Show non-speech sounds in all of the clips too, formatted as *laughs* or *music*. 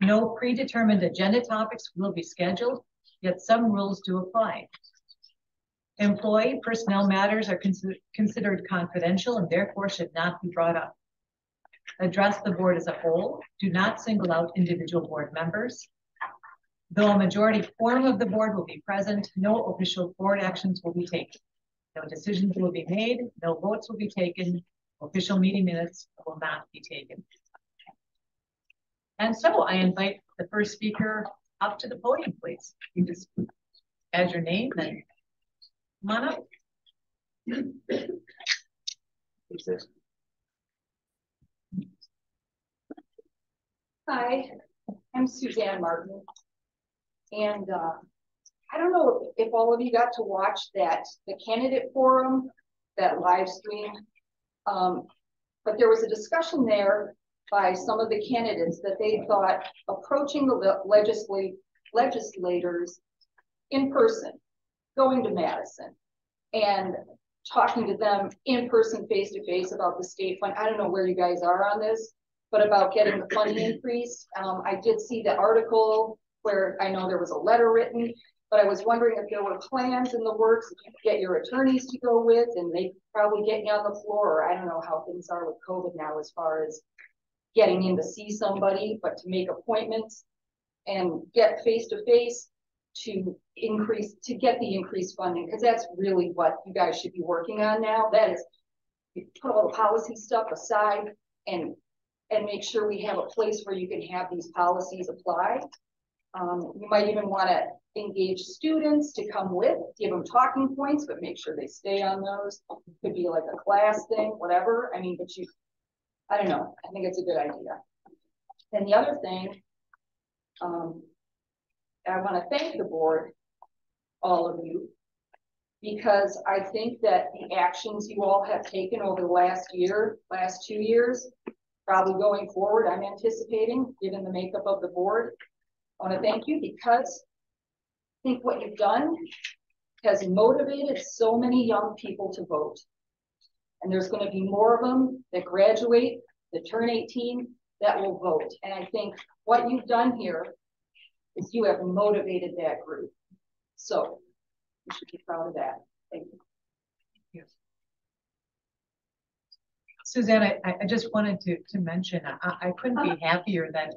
No predetermined agenda topics will be scheduled, yet some rules do apply. Employee personnel matters are consider considered confidential and therefore should not be brought up. Address the board as a whole. Do not single out individual board members. Though a majority quorum of the board will be present, no official board actions will be taken. No decisions will be made, no votes will be taken, official meeting minutes will not be taken. And so I invite the first speaker up to the podium, please. You just add your name and come on up. Hi, I'm Suzanne Martin. And uh, I don't know if all of you got to watch that, the candidate forum, that live stream. Um, but there was a discussion there by some of the candidates that they thought approaching the legislate, legislators in person, going to Madison and talking to them in person, face to face about the state fund. I don't know where you guys are on this, but about getting the funding increased. Um, I did see the article where I know there was a letter written, but I was wondering if there were plans in the works, could get your attorneys to go with, and they probably get you on the floor, or I don't know how things are with COVID now as far as getting in to see somebody, but to make appointments and get face to face to increase, to get the increased funding, because that's really what you guys should be working on now. That is, put all the policy stuff aside and and make sure we have a place where you can have these policies applied. Um, you might even want to engage students to come with, give them talking points, but make sure they stay on those. Could be like a class thing, whatever. I mean, but you, I don't know. I think it's a good idea. And the other thing, um, I want to thank the board, all of you, because I think that the actions you all have taken over the last year, last two years, probably going forward, I'm anticipating, given the makeup of the board, I want to thank you because I think what you've done has motivated so many young people to vote. And there's going to be more of them that graduate, that turn 18, that will vote. And I think what you've done here is you have motivated that group. So you should be proud of that. Thank you. Yes. Suzanne, I, I just wanted to, to mention, I, I couldn't be happier that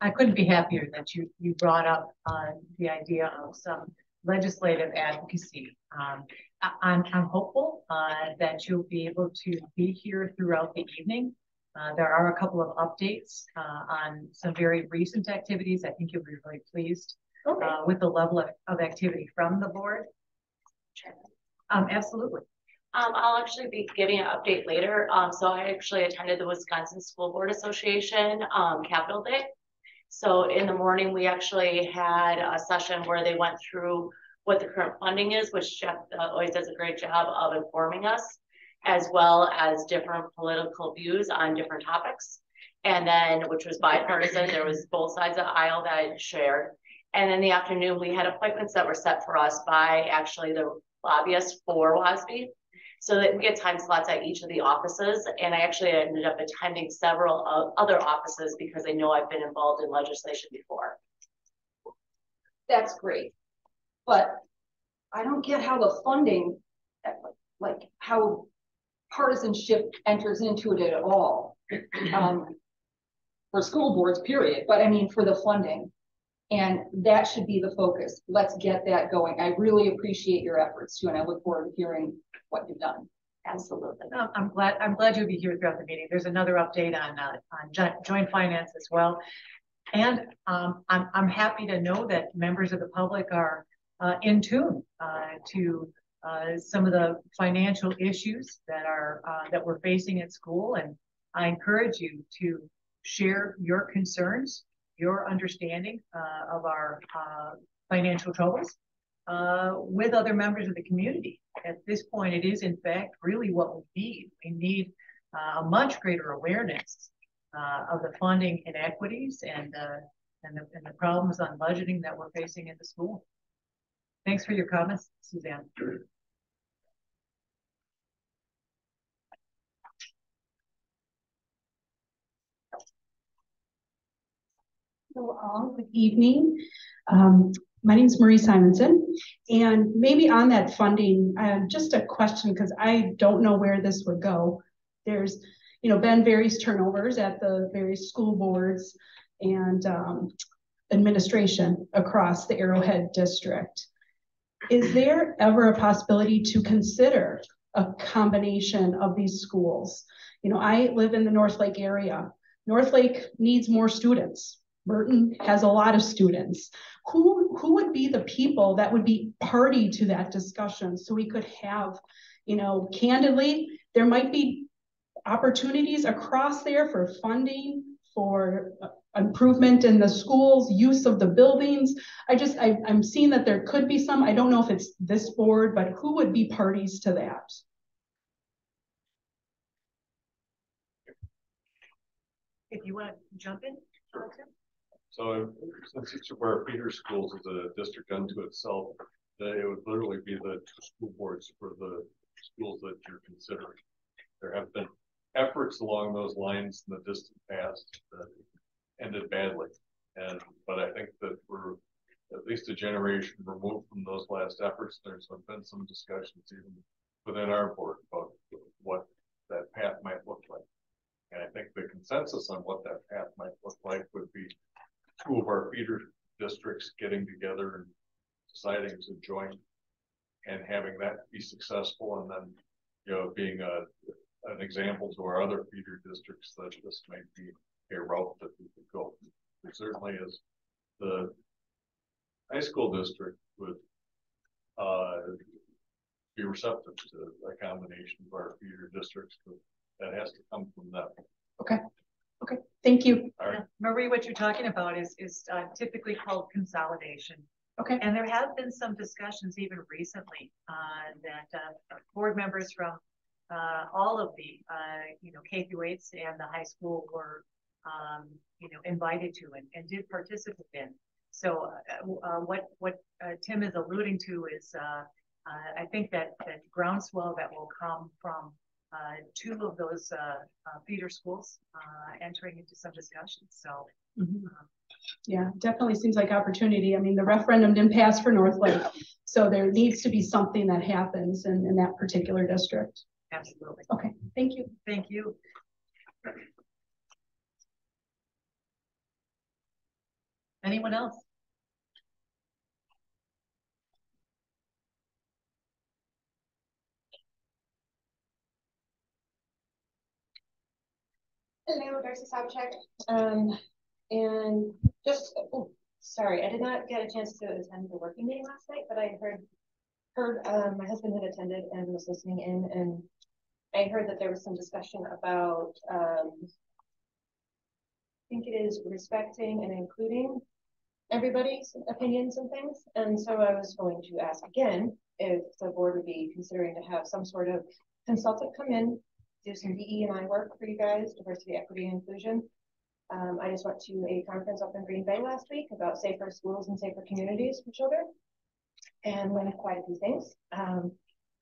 I couldn't be happier that you you brought up uh, the idea of some legislative advocacy. Um, I, am I'm hopeful uh, that you'll be able to be here throughout the evening. Uh, there are a couple of updates uh, on some very recent activities. I think you'll be really pleased okay. Uh, with the level of, of activity from the board. Um, absolutely. Um, I'll actually be giving an update later. Um, so I actually attended the Wisconsin School Board Association um, Capitol Day. So in the morning, we actually had a session where they went through what the current funding is, which Jeff uh, always does a great job of informing us, as well as different political views on different topics. And then, which was bipartisan, there was both sides of the aisle that I shared. And in the afternoon, we had appointments that were set for us by actually the lobbyists for WASB so that we get time slots at each of the offices. And I actually ended up attending several other offices because I know I've been involved in legislation before. That's great. But I don't get how the funding, like how partisanship enters into it at all. Um, for school boards, period. But I mean, for the funding. And that should be the focus. Let's get that going. I really appreciate your efforts too, and I look forward to hearing what you've done. Absolutely. I'm glad I'm glad you'll be here throughout the meeting. There's another update on uh, on joint finance as well, and um, I'm I'm happy to know that members of the public are in tune uh, to uh, some of the financial issues that are uh, that we're facing at school, and I encourage you to share your concerns, your understanding uh, of our financial troubles with other members of the community at this point, it is in fact really what we need. We need uh, a much greater awareness uh, of the funding inequities and, uh, and, the, and the problems on budgeting that we're facing in the school. Thanks for your comments, Suzanne. Hello all, good evening. Um, my name is Marie Simonson, and maybe on that funding, uh, just a question because I don't know where this would go. There's, you know, been various turnovers at the various school boards and um, administration across the Arrowhead district. Is there ever a possibility to consider a combination of these schools? You know, I live in the North Lake area. North Lake needs more students. Merton has a lot of students. Who, who would be the people that would be party to that discussion so we could have, you know, candidly, there might be opportunities across there for funding, for improvement in the schools, use of the buildings. I just, I, I'm seeing that there could be some, I don't know if it's this board, but who would be parties to that? If you want to jump in, So since each of our feeder schools is a district unto itself, that it would literally be the two school boards for the schools that you're considering. There have been efforts along those lines in the distant past that ended badly. And, but I think that we're at least a generation removed from those last efforts. There's been some discussions even within our board about what that path might look like. And I think the consensus on what that path might look like would be two of our feeder districts getting together and deciding to join and having that be successful and then, you know, being a, an example to our other feeder districts that this might be a route that we could go. It certainly is the high school district would uh, be receptive to a combination of our feeder districts, but that has to come from them. Okay. Okay. Thank you. All right. Marie, what you're talking about is, is uh, typically called consolidation. Okay. And there have been some discussions even recently uh, that uh, board members from uh, all of the, uh, you know, K through eights and the high school were, um, you know, invited to and, and did participate in. So uh, uh, what what uh, Tim is alluding to is, uh, uh, I think that that groundswell that will come from uh, two of those feeder schools uh, entering into some discussions. So Mhm. Yeah, definitely seems like opportunity. I mean, the referendum didn't pass for North Lake, so there needs to be something that happens in, in that particular district. absolutely. Okay, thank you. Thank you. Anyone else? Hello, Darcy Sobchak. Um, and just, oh, sorry, I did not get a chance to attend the working meeting last night, but I heard, heard, um, my husband had attended and was listening in and I heard that there was some discussion about, um, I think it is respecting and including everybody's opinions and things. And so I was going to ask again if the board would be considering to have some sort of consultant come in do some DE and I work for you guys, diversity, equity, and inclusion. Um, I just went to a conference up in Green Bay last week about safer schools and safer communities for children and learned quite a few things. Um,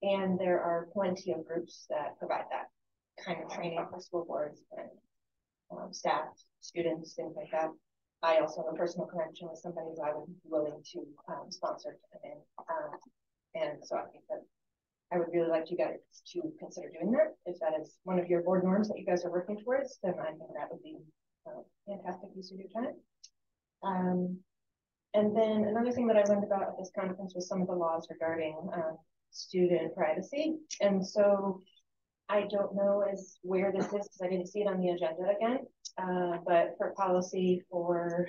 and there are plenty of groups that provide that kind of training for school boards and um, staff, students, things like that. I also have a personal connection with somebody who I would be willing to um, sponsor to come in. Um, and so I think that I would really like you guys to consider doing that. If that is one of your board norms that you guys are working towards, then I think that would be a fantastic use of your time. Um, and then another thing that I learned about at this conference was some of the laws regarding uh, student privacy. And so I don't know as where this is because I didn't see it on the agenda again. Uh, but for policy for,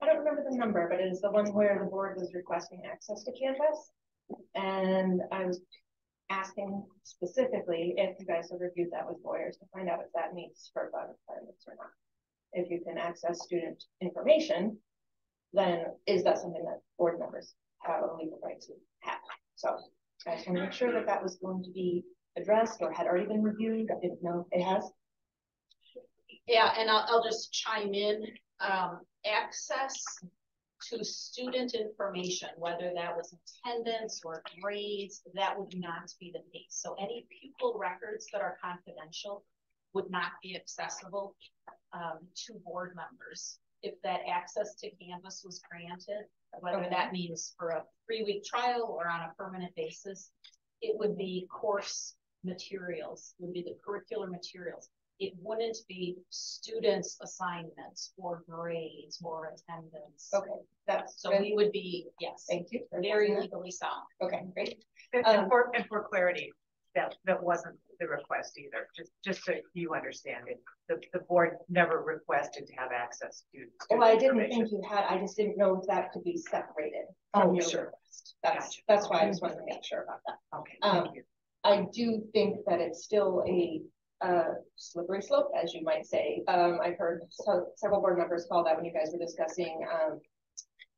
I don't remember the number, but it is the one where the board was requesting access to Canvas. And I was asking specifically if you guys have reviewed that with lawyers to find out if that meets FERPA requirements or not. If you can access student information, then is that something that board members have a legal right to have? So I just want to make sure that that was going to be addressed or had already been reviewed. I didn't know it has. Yeah, and I'll, I'll just chime in, um, access to student information, whether that was attendance or grades, that would not be the case. So any pupil records that are confidential would not be accessible um, to board members. if that access to Canvas was granted, whether that means for a three-week trial or on a permanent basis. It would be course materials, would be the curricular materials. It wouldn't be students' assignments or grades or attendance. Okay, that's, So good. we would be, yes, thank you. for very addressing legally sound. Okay, great. And Um, for, and for clarity, that, that wasn't the request either, just, just so you understand it. The, the board never requested to have access to. Well, I didn't think you had, I just didn't know if that could be separated Oh, from your sure. request. That's, Gotcha. that's why I just wanted to make sure about that. Okay, Um, thank you. I do think that it's still a, uh, slippery slope, as you might say. Um, I've heard so, several board members call that when you guys were discussing, um,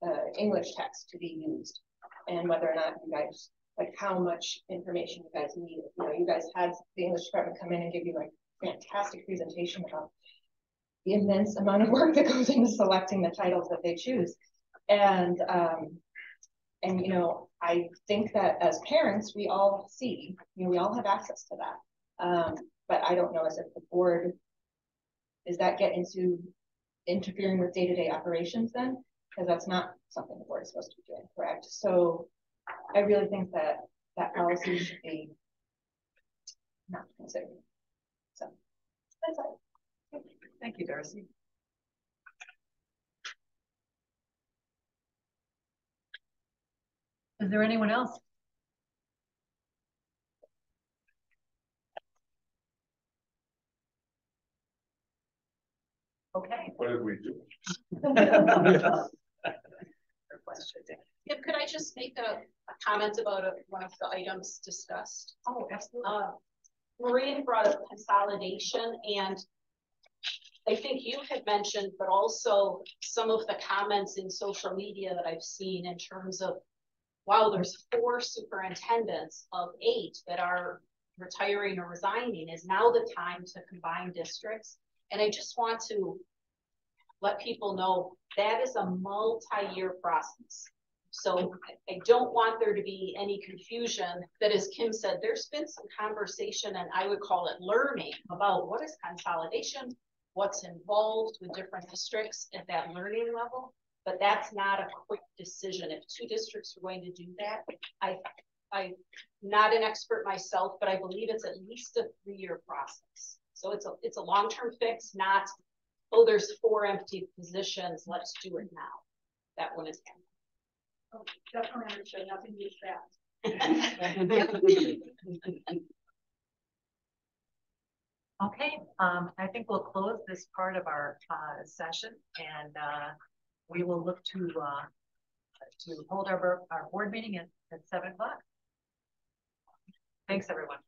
uh, English text to be used. And whether or not you guys, like how much information you guys need. You know, you guys had the English department come in and give you like fantastic presentation about the immense amount of work that goes into selecting the titles that they choose. And, um, and you know, I think that as parents, we all see, you know, we all have access to that. Um, but I don't know as if the board, does that get into interfering with day-to-day operations then? Because that's not something the board is supposed to be doing, correct? So I really think that that policy should be not considered. So that's all. Thank you, Darcy. Is there anyone else? Okay. What did we do? Kim, could I just make a, a comment about a- one of the items discussed? Oh, absolutely. Uh, Maria brought up consolidation and I think you had mentioned, but also some of the comments in social media that I've seen in terms of, wow, there's four superintendents of eight that are retiring or resigning. Is now the time to combine districts? And I just want to let people know that is a multi-year process. So I- don't want there to be any confusion that as Kim said, there's been some conversation and I would call it learning about what is consolidation, what's involved with different districts at that learning level. But that's not a quick decision. If two districts are going to do that, I, I'm not an expert myself, but I believe it's at least a three-year process. So it's a, it's a long-term fix, not, oh, there's four empty positions, let's do it now. That one is. Definitely understood, nothing beats that. *laughs* Okay, um, I think we'll close this part of our, uh, session and, uh, we will look to, uh, to hold our, our board meeting at, at seven o'clock. Thanks, everyone.